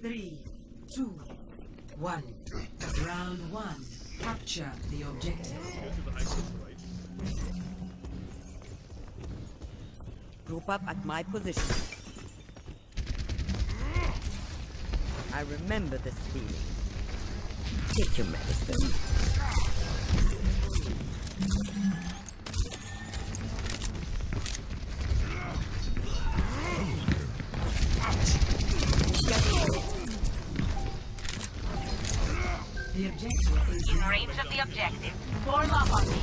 Three, two, one. Round one. Capture the objective. Group up at my position. I remember this feeling. Take your medicine. In range of the objective. Form up on me.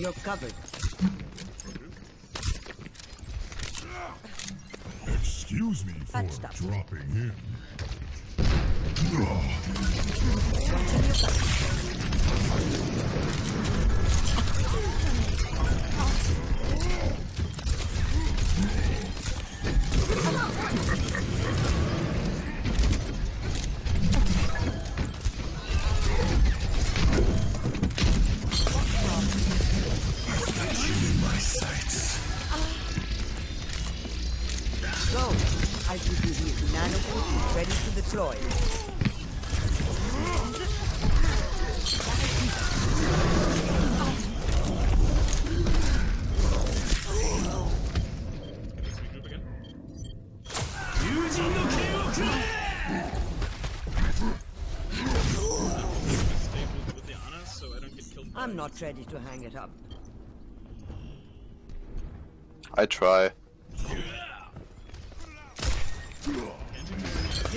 You're covered. Excuse me for Patched dropping in. Go. Yeah. I'm not ready to hang it up. I try. Heal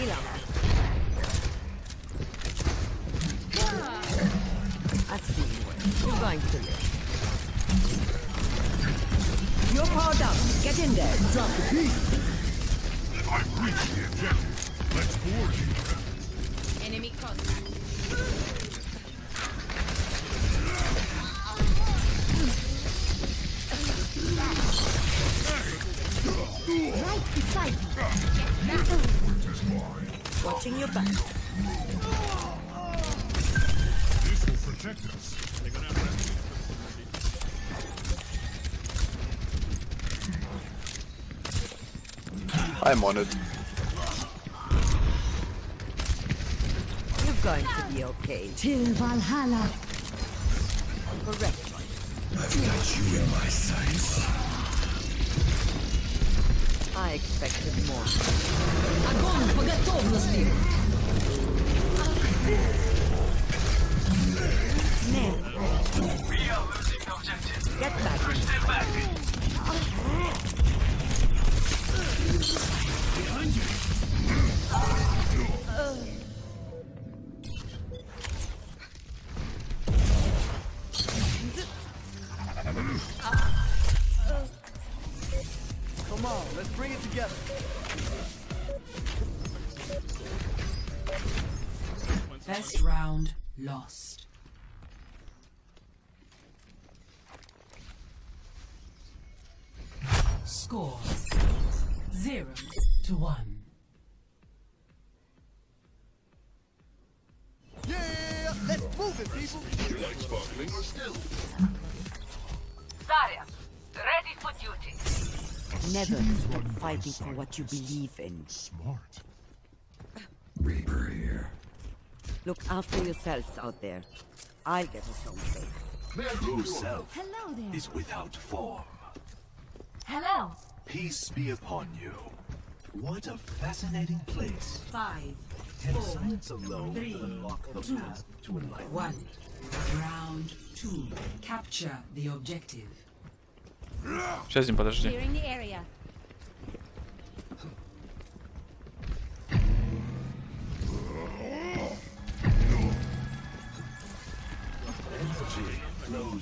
up. I've seen you. You're going to live. You're powered up. Get in there. Drop the piece. I've reached the objective. Let's board you. Enemy contact. Watching your back. This will protect us. They're gonna arrest me. I'm on it. You're going to be okay. Till Valhalla. Correct. I expected more. Огонь по готовности. Now. Get back in. Come First round lost. Score zero to one. Yeah, let's move it, people. Zarya, ready for duty. Never stop fighting for what you believe in. Smart. Look after yourselves out there. I'll get us home safe. True self Hello there. is without form. Hello. Peace be upon you. What a fascinating place. Five, Can science alone three, unlock the two, path to enlightenment? one. Round two. Capture the objective. Сейчас, Дим, подожди. Clearing the area.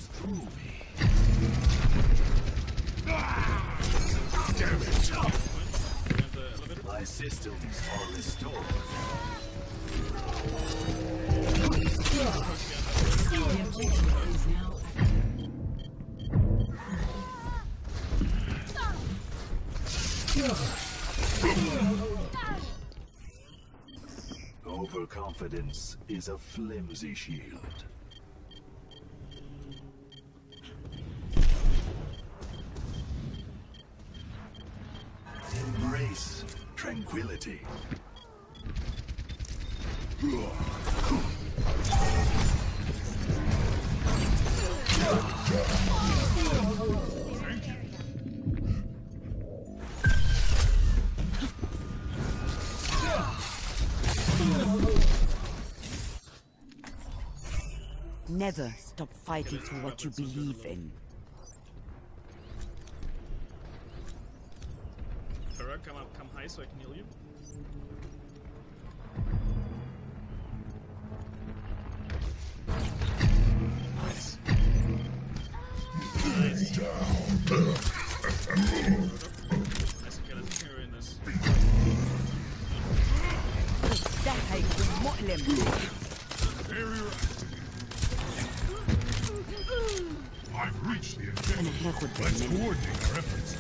Through me. Damn it! My systems are restored. Overconfidence is a flimsy shield. Never stop fighting for what you believe in. I've reached the objective. Let's coordinate our efforts.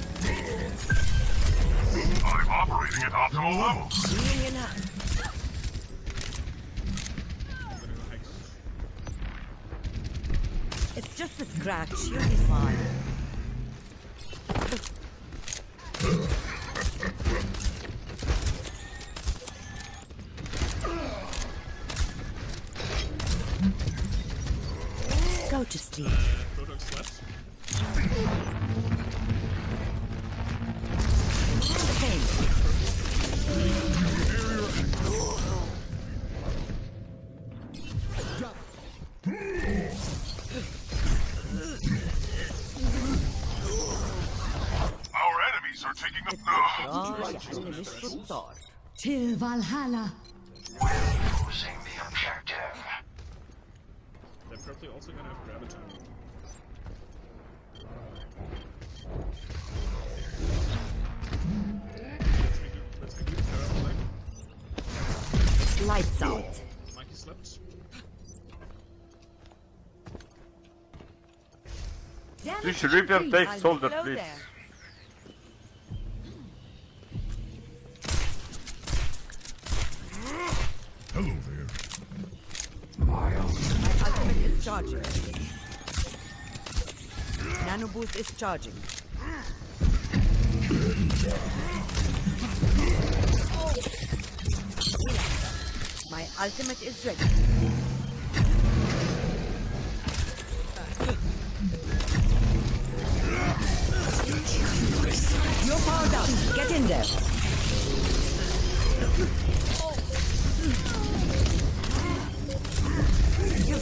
I'm operating at optimal levels. It's just a scratch. You'll be fine. Till Valhalla. We're losing the objective. They're probably also gonna have graviton. Let's you, let's make you Pharah like. Lights out. Mikey slept. Damn You should repair please, take soldier, please. there. Charging. Nano boost is charging. My ultimate is ready. You're powered up. Get in there.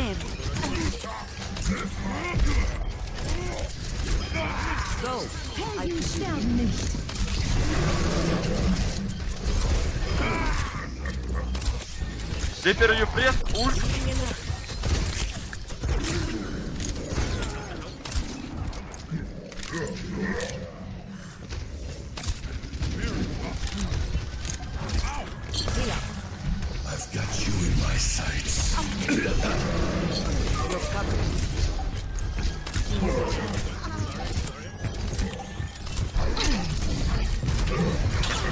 Name. Go. I Helden sterben nicht. Reaper, you press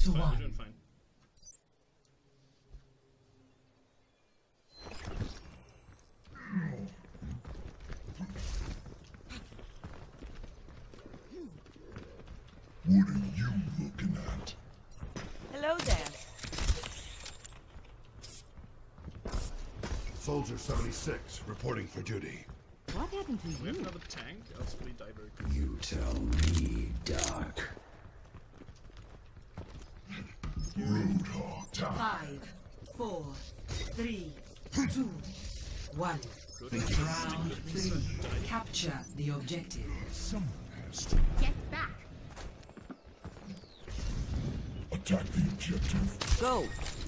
to You're one. doing fine. What are you looking at? Hello there. Soldier 76, reporting for duty. What happened to We have you? another tank, else we die. You tell me, Doc. Five, four, three, two, one. Round three. Capture the objective. Get back. Attack the objective. Go.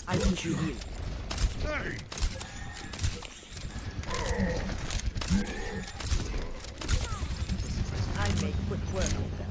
I you. Hey! I make quick work of them.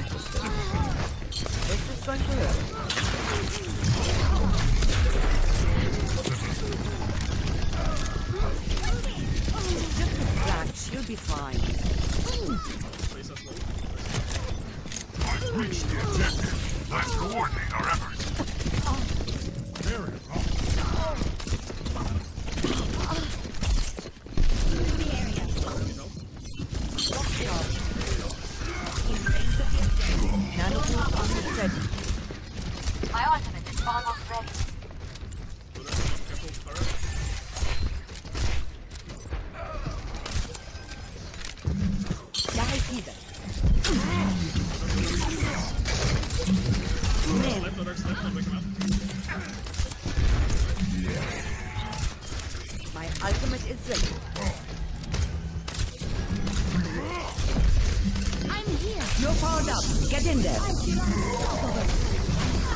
Get in there.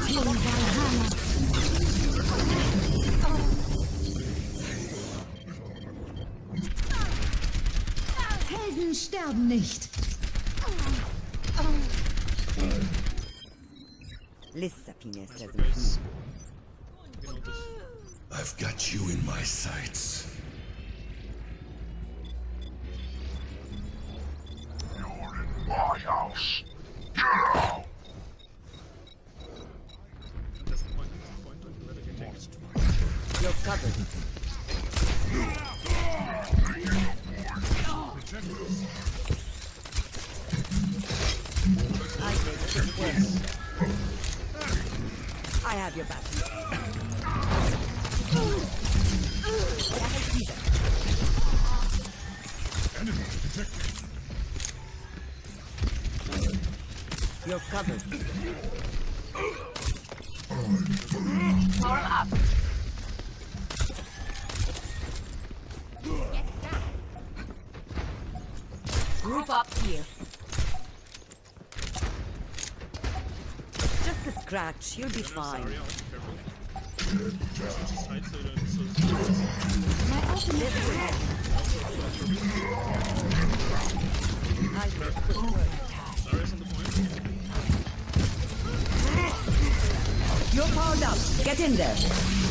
Till Valhalla. Helden sterben nicht. Lissa Pines Nice work, doesn't guys. You know this. I've got you in my sights. You're covered. I it. I have your back. Enemy detected. You're covered. Form up. Group up here. Just a scratch. You'll be fine. I point. You're powered up. Get in there.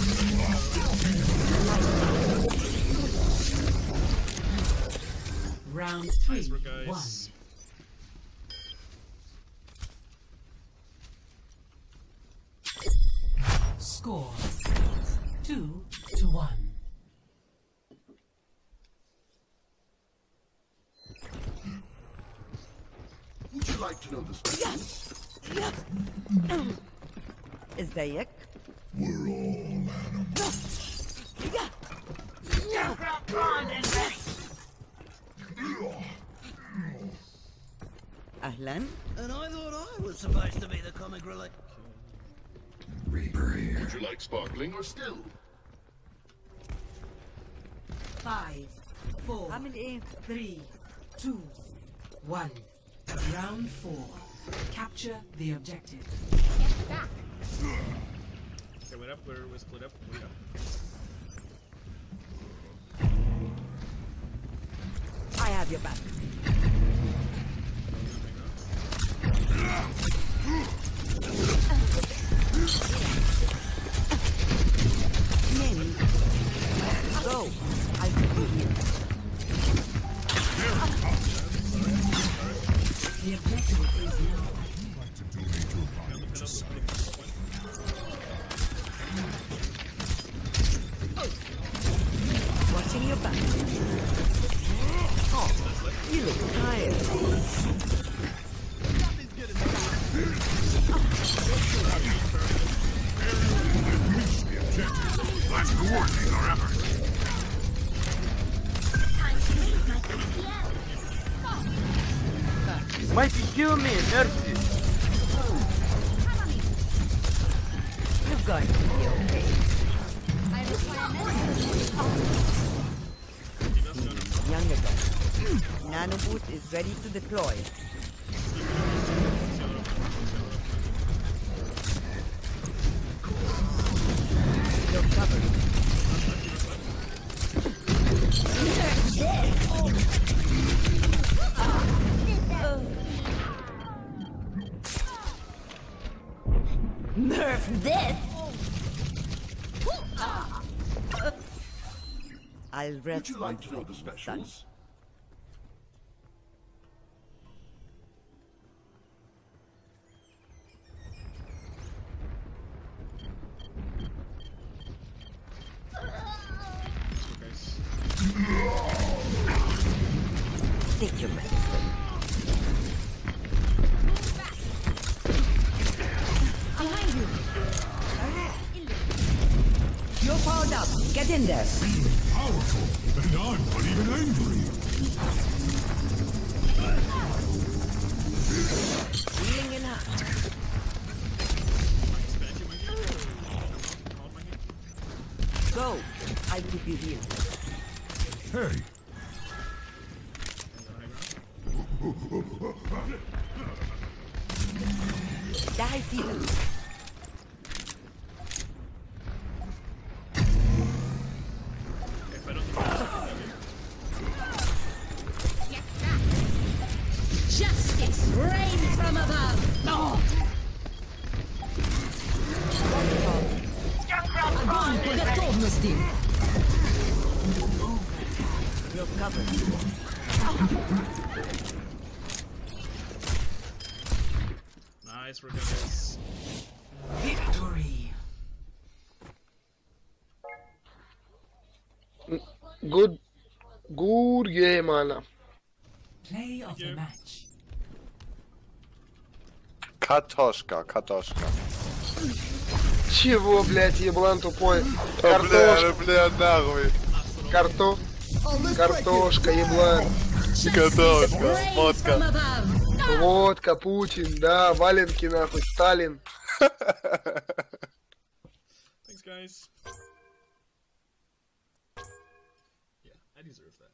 Round three. Nice work, One. guys. Score two to one. Would you like to know the specifics? ازيك؟ We're all animals. Ahlan. And I thought I was supposed to be the comic relief. Reaper here. Would you like sparkling or still? Five, four, I'm in three, two, one. Round four. Capture the objective. Get back. Okay, went up. We we're split up. We up. I have your back. The objective is now Mighty kill me, mercy. You're going to be okay. Young again. Nano boost is ready to deploy. Nerf this! I'll Would you like to know the team done. specials? guys. Take your medicine. Behind you! You're powered up. Get in there. Powerful, and I'm not even angry. Healing in hand. Expansion my game. Out my game. Go. I keep you healed. Hey, Die healer. Justice reigns from above! No! Огонь по готовности! You're covered. Nice, we're guys. Victory. Good, good game, Anna. Play of the match. Katoshka, Katoshka. Чего, блядь, еблан тупой? Да, бля, Картошка, бля, нахуй. карто... Картошка, еблан. Катошка, from above! Водка, Путин, да, валенки нахуй, Сталин. Thanks, guys. Yeah, I deserve that.